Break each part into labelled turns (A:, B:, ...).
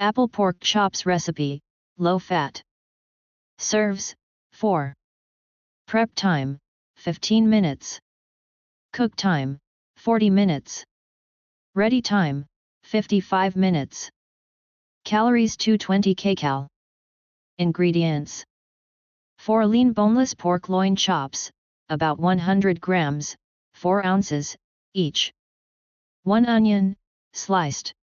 A: Apple Pork Chops Recipe, Low Fat. Serves, 4. Prep time, 15 minutes. Cook time, 40 minutes. Ready time, 55 minutes. Calories 220 kcal. Ingredients 4 lean boneless pork loin chops, about 100 grams, 4 ounces, each. 1 onion, sliced.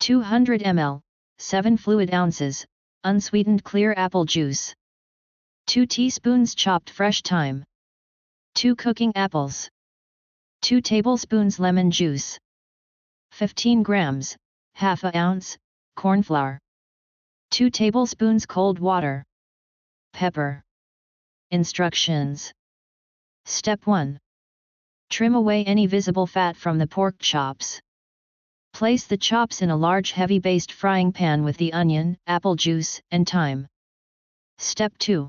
A: 200 ml, 7 fluid ounces, unsweetened clear apple juice. 2 teaspoons chopped fresh thyme. 2 cooking apples. 2 tablespoons lemon juice. 15 grams, half a ounce, corn flour. 2 tablespoons cold water. Pepper. Instructions. Step 1. Trim away any visible fat from the pork chops. Place the chops in a large heavy based frying pan with the onion, apple juice, and thyme. Step 2.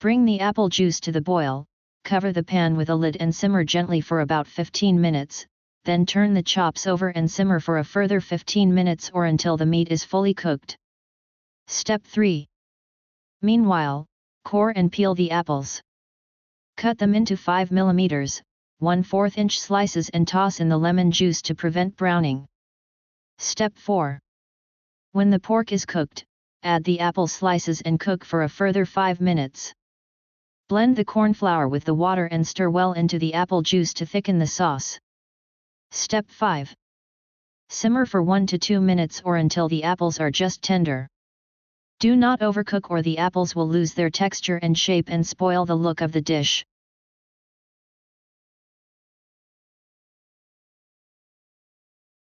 A: Bring the apple juice to the boil, cover the pan with a lid and simmer gently for about 15 minutes, then turn the chops over and simmer for a further 15 minutes or until the meat is fully cooked. Step 3. Meanwhile, core and peel the apples. Cut them into 5 mm, 1 4 inch slices and toss in the lemon juice to prevent browning. Step 4. When the pork is cooked, add the apple slices and cook for a further 5 minutes. Blend the corn flour with the water and stir well into the apple juice to thicken the sauce. Step 5. Simmer for 1 to 2 minutes or until the apples are just tender. Do not overcook or the apples will lose their texture and shape and spoil the look of the dish.